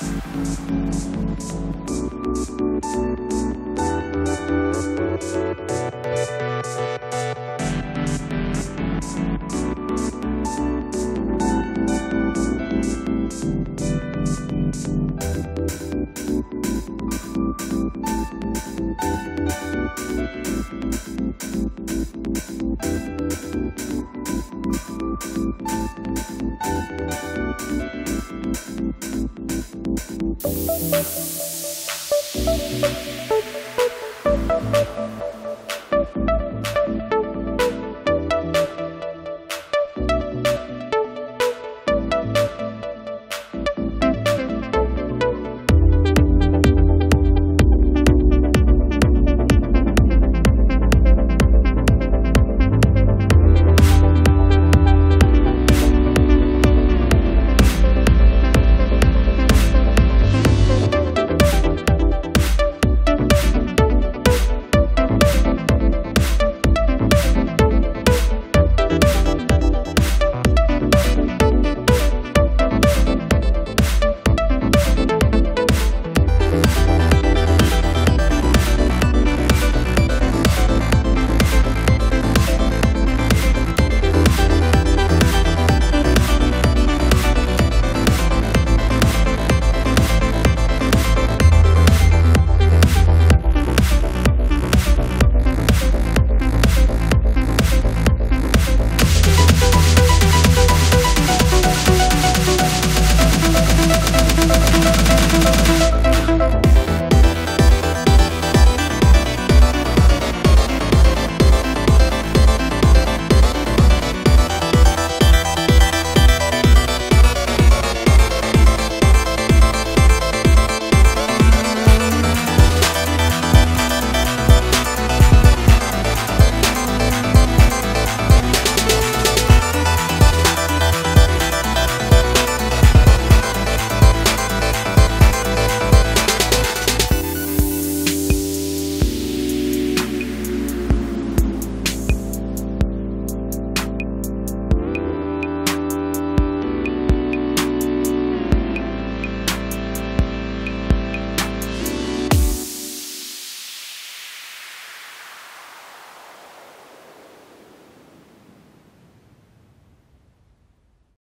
Thank you. You